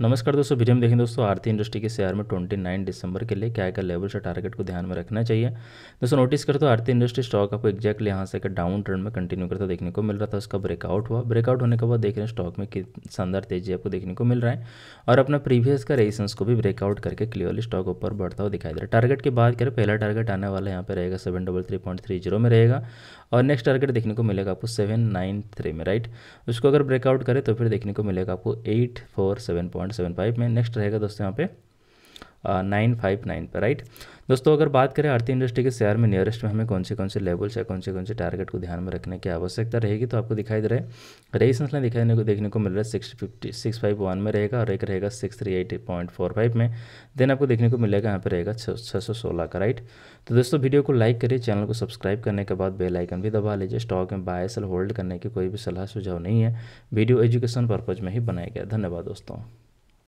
नमस्कार दोस्तों, वीडियो में देखें दोस्तों, आरती इंडस्ट्री के शेयर में 29 दिसंबर के लिए क्या क्या लेवल से टारगेट को ध्यान में रखना चाहिए। दोस्तों नोटिस करें तो आरती इंडस्ट्री स्टॉक आपको एक्जैक्टली यहाँ से एक डाउन ट्रेंड में कंटिन्यू करता देखने को मिल रहा था, उसका ब्रेकआउट हुआ। ब्रेकआउट होने के बाद देख रहे हैं स्टॉक में शानदार तेज़ी आपको देखने को मिल रहा है और अपना प्रीवियस का रेजिस्टेंस को भी ब्रेकआउट करके क्लियरली स्टॉक ऊपर बढ़ता हुआ दिखाई दे रहा है। टारगेट की बात करें, पहला टारगेट आने वाला यहाँ पर रहेगा सेवन में रहेगा और नेक्स्ट टारगेट देखने को मिलेगा आपको सेवन में राइट उसको अगर ब्रेकआउट करें तो फिर देखने को मिलेगा आपको एट पॉइंट सेवन फाइव में नेक्स्ट रहेगा दोस्तों यहाँ पे नाइन फाइव नाइन पर राइट दोस्तों अगर बात करें आरती इंडस्ट्री के शेयर में नियरेस्ट में हमें कौन से कौन से लेवल्स या कौन से कौन से टारगेट को ध्यान में रखने की आवश्यकता रहेगी तो आपको दिखाई दे रहा है। रेजिस्टेंस लाइन दिखाने को देखने को मिल रहा है six fifty six five one में रहेगा और एक रहेगा six three eight point four five में। देन आपको देखने को मिलेगा यहाँ पर रहेगा छः सौ सोलह का राइट तो दोस्तों वीडियो को लाइक करिए, चैनल को सब्सक्राइब करने के बाद बेल आइकन भी दबा लीजिए। स्टॉक में बाय सेल होल्ड करने की कोई भी सलाह सुझाव नहीं है। वीडियो एजुकेशन पर्पज़ में ही बनाया गया। धन्यवाद दोस्तों।